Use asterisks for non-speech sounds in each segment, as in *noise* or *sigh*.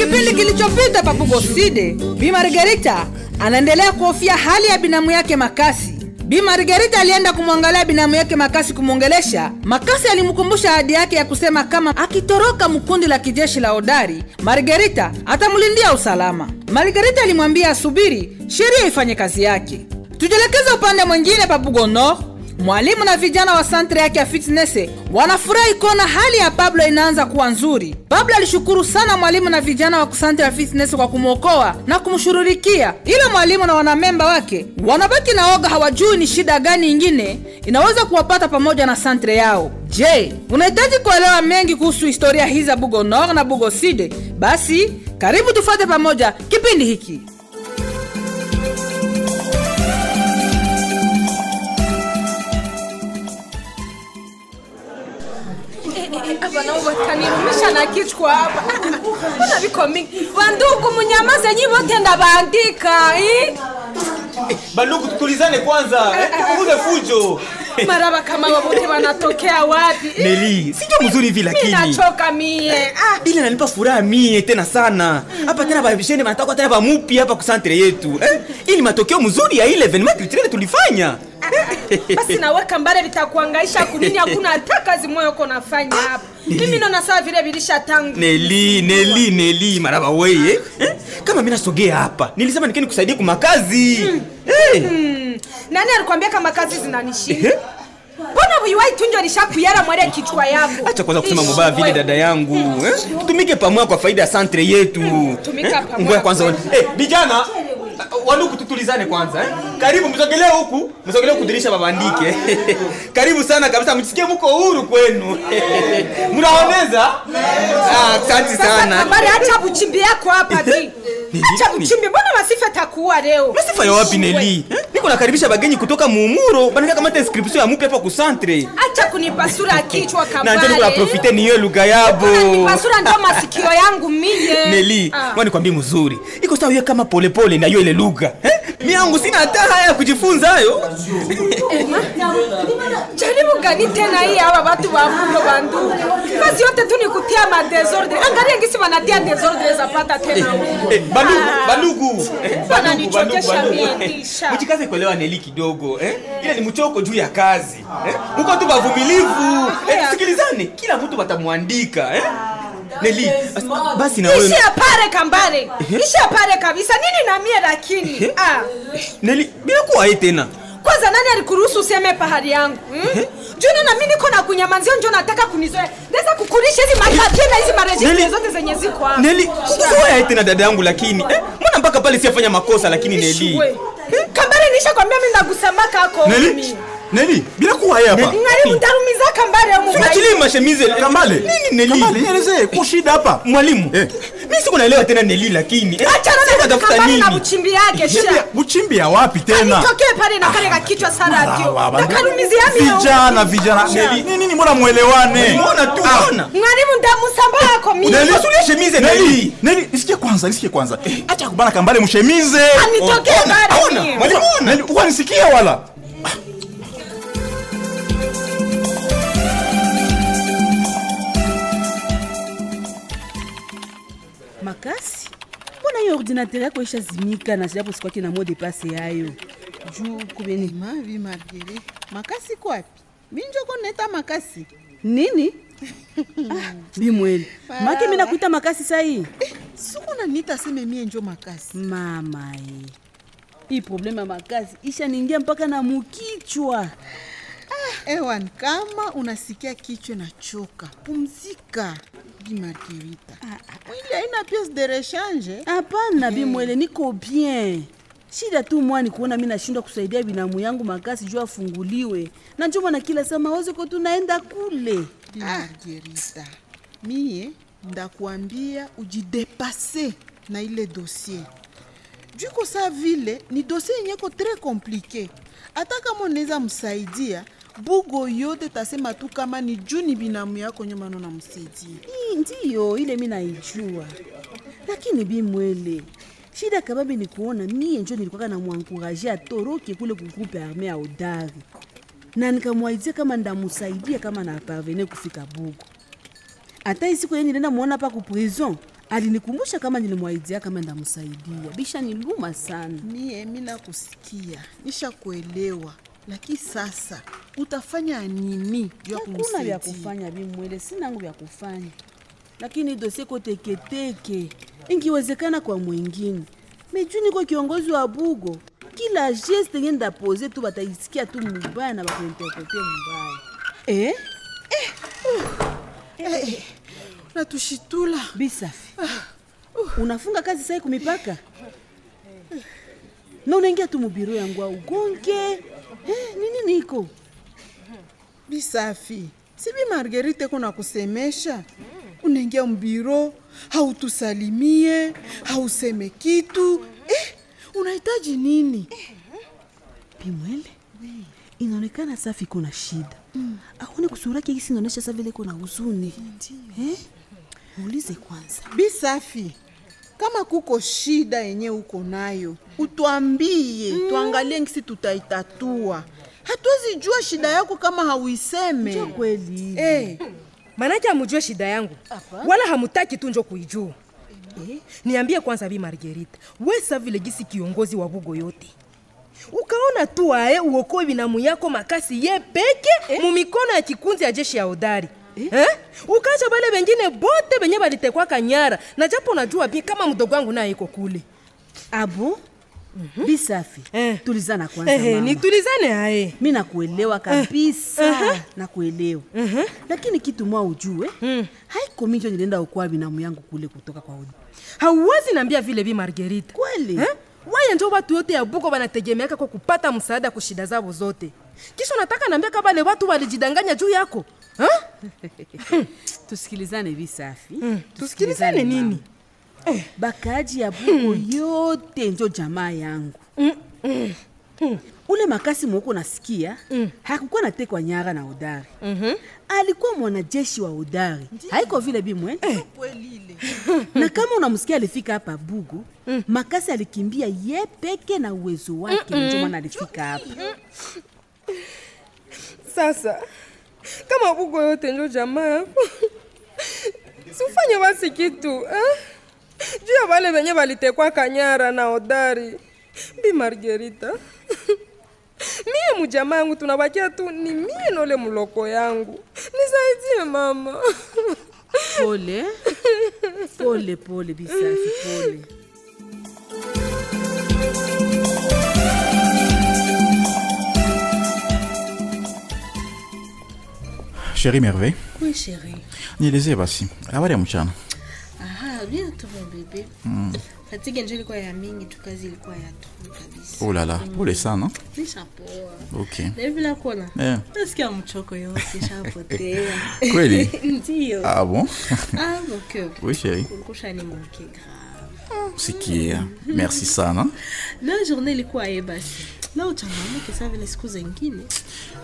Kipindi kilichopita Papugoside, Bi Margarita anaendelea kuhofia hali ya binamu yake Makasi. Bi Margarita alienda kumwangalia binamu yake Makasi kumwongelesha. Makasi alimkumbusha ahadi yake ya kusema kama akitoroka mkundi la kijeshi la Odari, Margarita atamlindia usalama. Margarita alimwambia asubiri sheria ifanye kazi yake. Tujelekeza upande mwingine pa Bugo Nord. Mwalimu na vijana wa santre yake ya fitness wanafurahi kuona hali ya Pablo inaanza kuwa nzuri. Pablo alishukuru sana mwalimu na vijana wa santre ya fitness kwa kumwokoa na kumshururikia, ila mwalimu na wanamemba wake wanabaki na oga, hawajui ni shida gani ingine inaweza kuwapata pamoja na santre yao. Je, unahitaji kuelewa mengi kuhusu historia hii za Bugo Nord na Bugo Sud? Basi karibu tufate pamoja kipindi hiki. Aba nabo batanirumisha na kichwa hapa mbona biko mingi bandugu munyamaze nyi bote ndabandika eh? Bandugu, tutulizane kwanza, eh, tupunguze fujo. maraba kama wabote wanatokea wapi eh? Neli, sio mzuri hivi lakini choka mie ah. ile nanipa furaha mie tena sana hapa tena babisheni banataka tena bamupi hapa kusantre yetu eh? Ili matokeo mzuri ya ile evenement culturel tulifanya *laughs* basi naweka mbale vitakuangaisha kunini hakuna hata kazi moyo uko nafanya hapa. Mimi naona sawa vile vilisha tangu. Neli, Neli, Neli, maraba weye eh? Kama mimi nasogea hapa nilisema nikeni kusaidia kwa makazi. Hmm. nani alikwambia kama kazi zinanishinda mbona buiwai tunjo lishakuyara mwale kichwa yako? Acha kwanza kusema mubaya vile dada yangu eh? Tutumike pamoja kwa faida ya santre yetu. Tumika pamoja. Ngoja kwanza eh, vijana wandugu tutulizane kwanza eh? Karibu msogelee huku, msogelee kudirisha babandike. *laughs* Karibu sana kabisa, mjisikie mko huru kwenu. *laughs* Mnaoneza? Ah, asante sana. habari acha buchimbi yako hapa *laughs* acha nini? mbona masifa atakuwa leo Masifa ya wapi Neli? Eh? Niko nakaribisha bageni kutoka Mumuro, banataka kamata inscription ya mupya hapa ku centre. acha kunipasura kichwa Na ndio profite niyo lugha yabo. Kunipasura ndio masikio yangu mie Neli, Ah. nikwambie mzuri. Iko sawa hiyo kama polepole na hiyo ile lugha. Eh? Mimi yangu sina hata haya ya kujifunza hayo. jaribu gani tena hii hawa watu wa mundo bandu kazi yote tu ni kutia madesordre angalia ngisi wanatia desordre zapata tena Eh, bandugu, Ah. bandugu. Eh, bandugu, bandugu, Wananichokesha miendisha. Mjikaze kuelewa Neli kidogo, eh? Ile ni mchoko juu ya kazi. Eh? Uko tu bavumilivu. Eh, sikilizane, kila mtu watamwandika eh? Neli, basi na wewe. ishi apare kambare ishi apare kabisa nini na mie lakini ah. Neli, bila kuwa hii tena. kwanza nani alikuruhusu useme pahali yangu hmm? juna na mimi niko na kunyamanzia njoo nataka kunizoea naweza kukulisha hizi makati na hizi marejeo zote zenye ziko hapa Neli, usizoea hii tena dada yangu lakini. Eh? Mbona mpaka pale siyafanya makosa lakini Neli. Kambare nisha kwambia mimi ndagusamaka hako mimi Neli, bila kuwa hapa. ngari mtarumiza au amu Achilie mashemize. Kambale. Nini Neli? Kambale, nielezee, kwa shida hapa. Mwalimu. Eh. Mimi siko naelewa tena Neli lakini. Acha acha sasa nana tafuta kambare na buchimbi yake sha Buchimbi ya wapi tena? nitokee pale na kale kakichwa sana radio Nakarumizi mimi Vijana, vijana. Neli, nini nini mbona muelewane? Unaona tu, unaona. mwalimu ndamusamba yako mimi Neli, Usulie shemize Neli, Neli. Nisikie kwanza, nisikie kwanza. Acha kubana kambale mshemize. anitokee pale mwalimu. Neli, uko nisikia wala? Hiyo ordinateur yako ishazimika na japo sikwake na mode passe yayo. Juu kubeni mavi margere makasi kwapi minjoko neta makasi? Nini? *laughs* Ah, bimweli make mi nakuita makasi sai? Suku nanita seme mie njo makasi? Mama e hii probleme ya makasi ishaningia mpaka na mukichwa ewan kama unasikia kichwa na choka pumzika bi Margherita. Ah, ah, mwili haina pièce de rechange hapana bimwele niko bien. Shida tu mwani kuona mimi nashindwa kusaidia binamu yangu makasi juu afunguliwe. Na njoo maana kila saa mawazo ko tunaenda kule. Bi margerita mie ndakuambia ujidepase na ile dossier. Juko saa vile ni dossier yenyeko très compliqué. Hata kama unaweza msaidia bugo yote tasema tu kama ni juu ni binamu yako nyomano na msidi. Hii ndiyo ile mi naijua. Lakini bimwele shida kababi ni kuona mie njo nilikwaka na mwankuraje atoroke kule kugrupe arme ya odari na nikamwaidia kama ndamusaidia kama na parvene kufika bugo. hata isiku yenye nenda muona pa ku prison alinikumbusha kama nilimwaidia kama ndamsaidia bisha niluma sana. Mie mi nakusikia, nishakuelewa lakini sasa utafanya nini juu ya hakuna vya kufanya bimwele sinangu vya kufanya lakini dosie ko teketeke ingiwezekana kwa mwingine meju niko kiongozi wa bugo kila geste yenye ndapoze tu bataisikia tu mubaya na bakuinterprete mubaya eh? eh. uh. eh. eh. natushitula bisafi uh. unafunga kazi sai kumipaka na unaingia tu mubiro yangu au ugonge eh, nini niko bisafi sibi margerite kuna kusemesha? Unaingia mbiro hautusalimie hauseme kitu. Eh, unahitaji nini? Pimwele inaonekana safi kuna shida. Mm. aone kusurake hisi inaonyesha sa vile kuna huzuni. Eh? muulize kwanza. Bisafi kama kuko shida yenye uko nayo utwambie mm. tuangalie ngisi tutaitatua hatuwezi jua shida yako kama hauiseme kweli eh, manake hamujue shida yangu Apa? wala hamutaki tu njo kuijua eh? niambie kwanza bi margerita wesa vile gisi kiongozi wa bugo yote ukaona tu aye uokoe binamu yako makasi ye peke eh? mumikono ya kikunzi ya jeshi ya odari Eh? ukacha bale bengine bote benye balitekwa nyara na japo unajua bi kama mdogo wangu naye iko kule Abu mm-hmm. bisafi Eh. tulizana kwanza eh, mama. nitulizane hae. mi nakuelewa kabisa eh. uh-huh. nakuelewa lakini kitu mwa ujue mm. haiko minjo nilienda ukwa binamu yangu kule kutoka kwa uji. hauwezi nambia vile bi margerita kweli Eh? Waya ndio watu yote ya buko wanategemeaka kwa kupata msaada kwa shida zao zote kisha unataka nambia kabale watu walijidanganya juu yako ha? *laughs* tusikilizane bisafi tusikilizane nini eh. bakaji ya buko yote njo jamaa yangu mm. Mm. Mm. ule makasi mwoko nasikia mm. hakukuwa natekwa nyara na udari mm-hmm. alikuwa mwanajeshi wa udari haiko vile bimwe *laughs* na kama unamsikia alifika hapa bugu mm. makasi alikimbia ye peke na uwezo wake njo maana alifika hapa sasa kama bugo yote njo jamaa yako. *laughs* Sifanye basi kitu eh? juu ya wale wenye walitekwa kanyara na odari bi margerita. *laughs* Mie mujamaa yangu tunabakia tu ni mie nole muloko yangu. Nisaidie mama. Pole. Pole pole bisafi pole Chérie Merveille, Oui, chérie. nielezee basi habari ya mchana? Aha, bien tu mon bébé. Fatigue njo ilikuwa ya mingi tu, kazi ilikuwa ya tu kabisa. Oh la la, pole sana. Nishapoa. Okay. Na hivi nakuona. Eh. Nasikia mchoko yote shapotea. *laughs* Kweli? *laughs* Ndio. Ah bon? Ah, okay, okay. *laughs* Oui chérie. Ulikusha ni mke grave. Sikia. Merci sana. Leo journée ilikuwa. Leo uchangamke sawa vile siku zingine.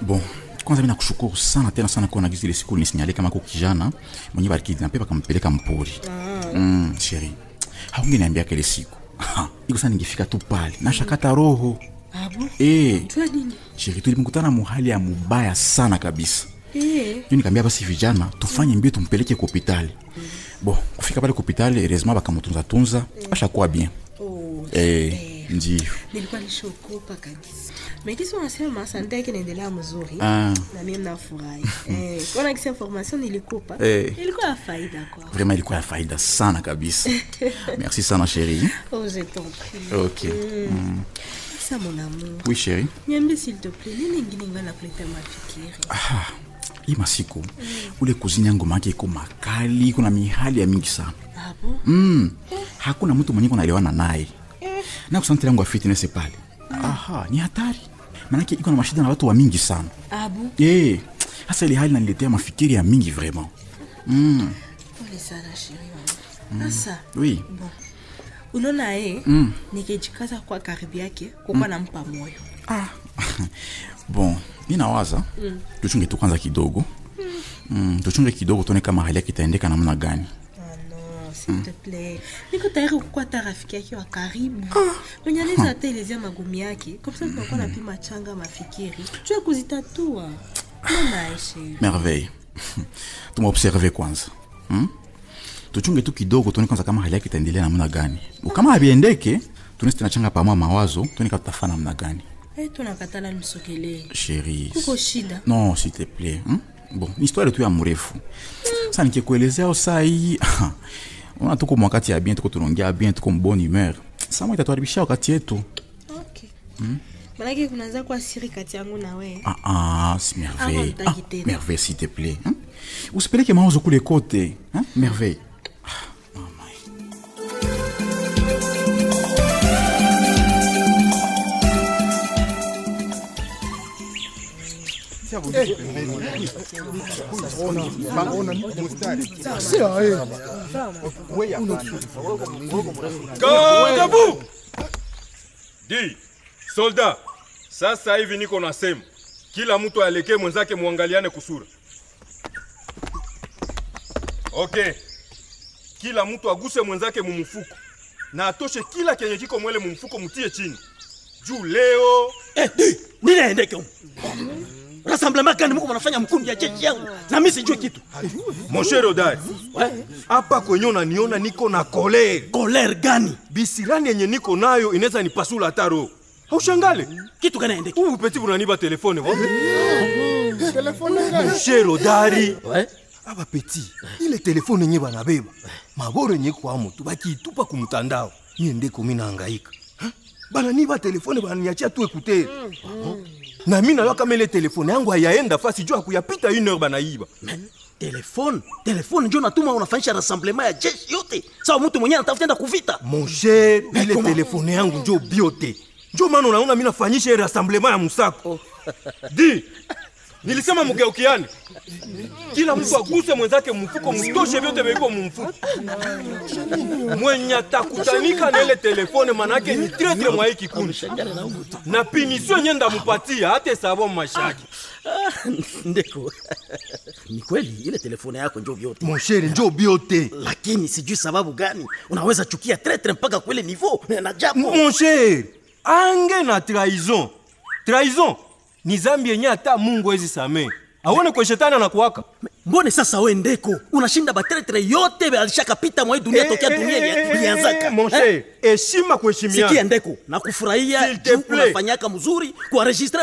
Bon, kwanza mimi nakushukuru sana tena sana kwa nagizi ile siku nisinyale kama kwa kijana mwenye balikidnape bakampeleka mpori. Mm, chérie. Haungeniambia kile siku. Iko sana ningefika tu pale. Nashakata roho. Ah? Eh, Tuna nini? chérie tulimkutana muhali ya mubaya sana kabisa. Eh. Ndio nikaambia basi vijana tufanye mbio tumpeleke kwa hospitali. Bon, kufika pale kwa hospitali heureusement bakamtunza tunza, ashakuwa bien. Oh. Eh, ndio. Nilikuwa nishokopa kabisa. Mekisi wanasema sante yake inaendelea mzuri. Ah. Na mimi nafurahi. *laughs* Eh, kuna kisa information nilikupa. Eh. Ilikuwa ya faida kwa. Vraiment ilikuwa ya faida sana kabisa. *laughs* Merci sana chérie. Oh, je t'en prie. Ok. Mm. Mm. Ça, mon amour. Oui chérie. Niambie s'il te plaît, nini ingine ingana nakuletea mafikiri? hii masiku ule kuzini yangu make iko makali kuna mihali ya mingi sana Ah bon? mm. hakuna mtu mwenye kunaelewana naye na kusantiri yangu ya fitness pale mm. aha ni hatari manake iko na mashida na watu wa mingi sana abu? Eh, hasa ile hali naniletea mafikiri ya mingi vraiment mm. Pole sana shiri wangu. Sasa, oui bon. Unaona ye, mm. nikijikaza kwa karibu yake, kukuwa nampa moyo. ah. *laughs* bon mi nawaza mm. tuchunge tu kwanza kidogo mm. Mm, tuchunge kidogo tuone kama hali yake itaendeka namna gani s'il te plaît. Niko tayari kukuwa hata rafiki yake wa karibu. Anaweza hata elezea magumi yake. Sababu tunakuwa napima changa mafikiri. Jua kuzitatua. Mama Aisha. merveille *laughs* tumaobserve kwanza hmm? tuchunge tu kidogo tuone kwanza kama hali yake itaendelea namna gani kama habiendeke tunesi tunachanga pamoja mawazo tuone kama namna gani Eh, tunakatala nisogelee Chérie. kuko shida non s'il te plaît hmm? bon histoire tu ya mrefu sasa nikikuelezea saa hii ona tuko mwakati ya bien tuko tunaongea bien tuko mbon humeur. Sama itatuharibishia wakati yetu. Okay. manake kunaanza kuwa siri kati yangu na wewe ah, ah, si merveille. Ah, merveille s'il te plaît usipeleke mawazo kule kote hein? merveille Di, solda, sasa hivi niko nasema kila mtu aelekee mwenzake muangaliane kusura. ok kila mtu aguse mwenzake mumfuko na atoshe kila kenye kiko mwele mumfuko, mutie chini. Juu leo. Eh, di. Rassemblement gani mko mnafanya mkundi ya jeshi yangu? Na mimi sijui kitu. mon cher Odai, hapa kwenye unaniona niko na kolere Kolere gani? bisirani yenye niko nayo inaweza nipasula hata roho. Haushangale Kitu gani endeki? huu peti unaniba *laughs* telefone gani? Mon cher Odari, aba peti ile telefone yenye banabeba. Maboro yenye kwa mtu bakitupa kumtandao. Mimi ndeko mimi naangaika Bana niba telefone bananiachia tu ekutere na mi nayo kama ile telefone yangu hayaenda fasi juu akuyapita une heure banaiba Telefone, telefone ndio natuma unafanyisha rassemblement ya jeshi yote. Sawa mtu mwenyewe anatafuta enda kuvita. mon cher ile telefone yangu njo biote njo maana unaona mi nafanyisha rassemblement ya musako di nilisema mgeukiani, kila mtu aguse mwenzake mfuko mtoshe vyote viko mumfuko mwenye atakutanika na ile telefone manake ni tretre mwa hiki kikundi na pinisio nyenda mupatia hata sabo mashaki Ndeko. Ni kweli ile telefone yako njo vyote. mon cher njo biote Lakini sijui sababu gani unaweza chukia tretre mpaka kwele niveau na japo. mon cher ange na trahison trahison ni zambi yenye hata mungu hawezi samee Aone kwa shetani anakuwaka Mbone sasa we Ndeko unashinda batretre yote alishakapita mwa dunia hey, tokea dunia ili- ilianzaka. mon Eh? cher heshima Sikia kuheshimiana Ndeko, na kufurahia S'il te juu unafanyaka mzuri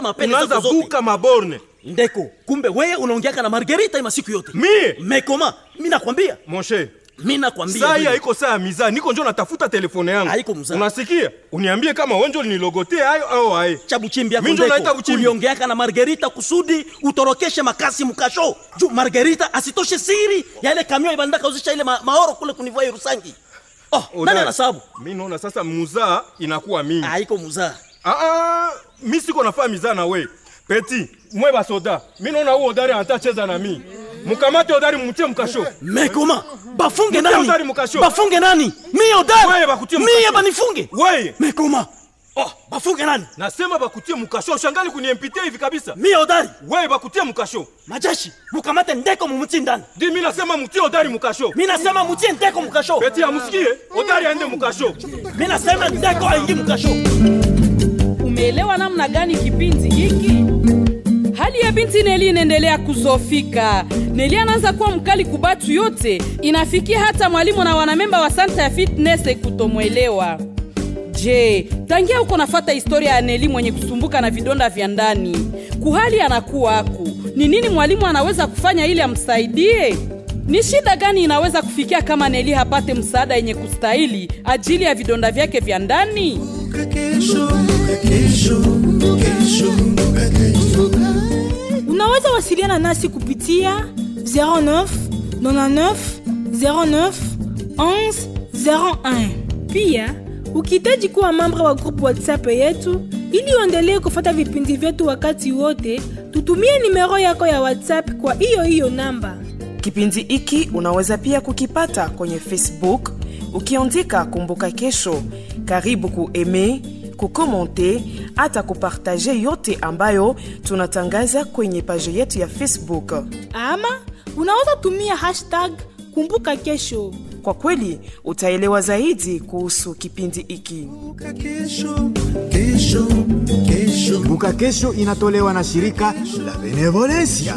mapele unaanza zako zote. maborne Ndeko, kumbe wewe unaongeaka na Margarita ima siku yote. Mie? Mekoma, mimi nakwambia, mon cher mimi nakwambia. saa hii haiko saa ya mizaa niko njo natafuta telefone yangu Haiko mzaa. unasikia uniambie kama wenjo nilogote hayo au aye cha buchimbi yako Mimi ndio naita buchimbi. uliongeaka na Margarita kusudi utorokeshe makasi mkasho. Juu Margarita asitoshe siri ya ile kamio ibanda kauzisha ile ma maoro kule kunivua Rusangi. Oh, nani Odai, anasabu? Mimi naona sasa muzaa inakuwa mingi Haiko muzaa. Ah, ah, mimi siko nafaa mizaa na wewe. peti mwe basoda Mimi naona huo odari anatacheza na mi mukamate odari mumutie mukasho Mekoma, bafunge nani? Bafunge nani? Mie odari. Wewe bakutie Mie banifunge. weye Mekoma. Oh, bafunge nani? nasema bakutie mukasho, shangali kuniempite hivi kabisa Mie odari. Wewe bakutie mukasho. Majeshi, mukamate ndeko mumutie ndani. Ndi mimi nasema mutie odari mukasho. Mimi nasema mutie ndeko mukasho. Beti amusikie odari aende mukasho. Mimi nasema ndeko aingi mukasho. Umeelewa namna gani kipindi hiki? Hali ya binti Neli inaendelea kuzofika. Neli anaanza kuwa mkali kubatu yote, inafikia hata mwalimu na wanamemba wa santa ya fitness kutomwelewa. Je, tangia uko nafata historia ya Neli mwenye kusumbuka na vidonda vya ndani, kuhali anakuwa aku, ni nini mwalimu anaweza kufanya ili amsaidie? Ni shida gani inaweza kufikia kama Neli hapate msaada yenye kustahili ajili ya vidonda vyake vya ndani? Unaweza wasiliana nasi kupitia 09 99 09 11 01 pia ukihitaji kuwa mambra wa grupu whatsapp yetu ili uendelee kufata vipindi vyetu wakati wote tutumie nimero yako ya whatsapp kwa hiyo hiyo namba. Kipindi hiki unaweza pia kukipata kwenye Facebook ukiandika Kumbuka Kesho. Karibu kueme, kukomente hata kupartaje yote ambayo tunatangaza kwenye paji yetu ya Facebook. ama unaweza tumia hashtag kumbuka kesho Kwa kweli utaelewa zaidi kuhusu kipindi hiki. Kumbuka Kesho inatolewa na shirika la Benevolencia.